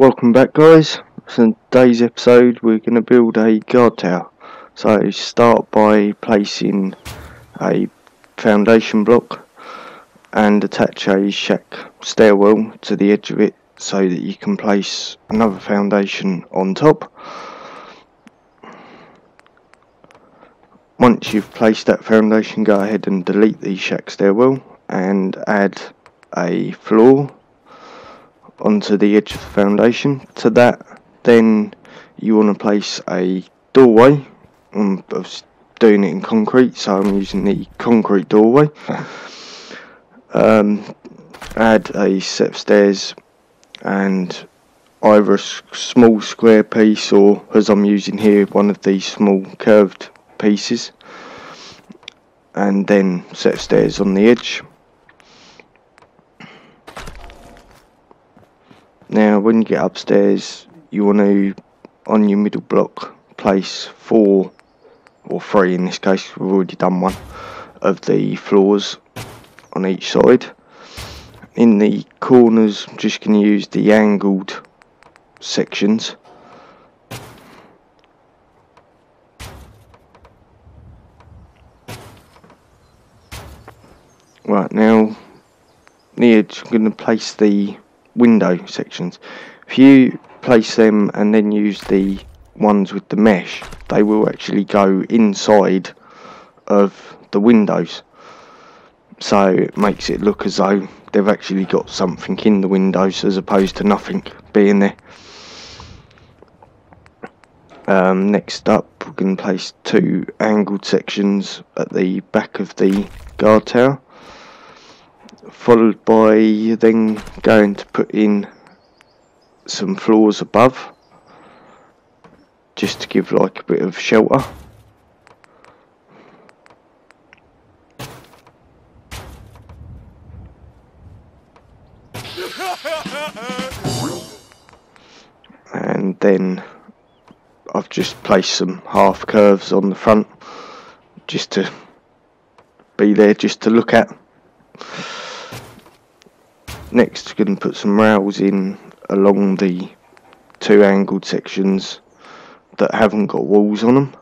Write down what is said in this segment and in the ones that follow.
Welcome back guys, so today's episode we're going to build a guard tower. So start by placing a foundation block and attach a shack stairwell to the edge of it so that you can place another foundation on top. Once you've placed that foundation go ahead and delete the shack stairwell and add a floor onto the edge of the foundation. To that, then you want to place a doorway. I'm doing it in concrete, so I'm using the concrete doorway. Um, add a set of stairs and either a small square piece or, as I'm using here, one of these small curved pieces. And then set of stairs on the edge. Now when you get upstairs you want to on your middle block place four or three in this case we've already done one of the floors on each side. In the corners I'm just going to use the angled sections Right now, edge, I'm going to place the window sections. If you place them and then use the ones with the mesh, they will actually go inside of the windows. So it makes it look as though they've actually got something in the windows as opposed to nothing being there. Um, next up we're going to place two angled sections at the back of the guard tower followed by then going to put in some floors above just to give like a bit of shelter. And then I've just placed some half curves on the front just to be there just to look at Next, going to put some rails in along the two angled sections that haven't got walls on them.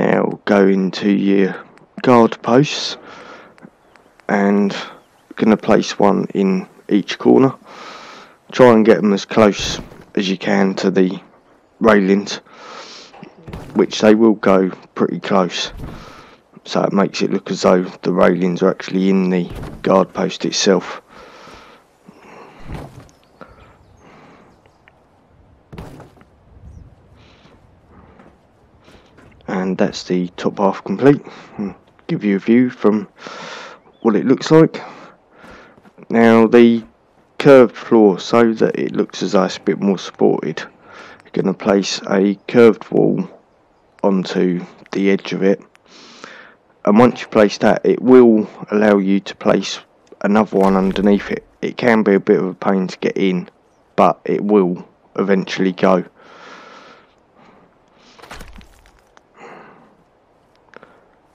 now go into your guard posts and going to place one in each corner. Try and get them as close as you can to the railings which they will go pretty close. So it makes it look as though the railings are actually in the guard post itself and that's the top half complete. I'll give you a view from what it looks like. Now the curved floor so that it looks as though it's a bit more supported you're going to place a curved wall onto the edge of it. And once you place that it will allow you to place another one underneath it. It can be a bit of a pain to get in but it will eventually go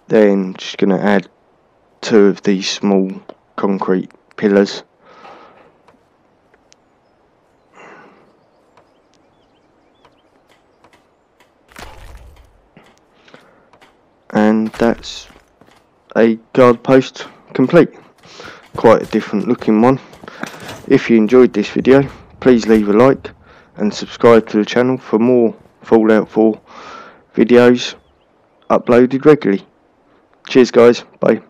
then just going to add two of these small concrete pillars. And that's a guard post complete. Quite a different looking one. If you enjoyed this video please leave a like and subscribe to the channel for more Fallout 4 videos uploaded regularly Cheers, guys. Bye.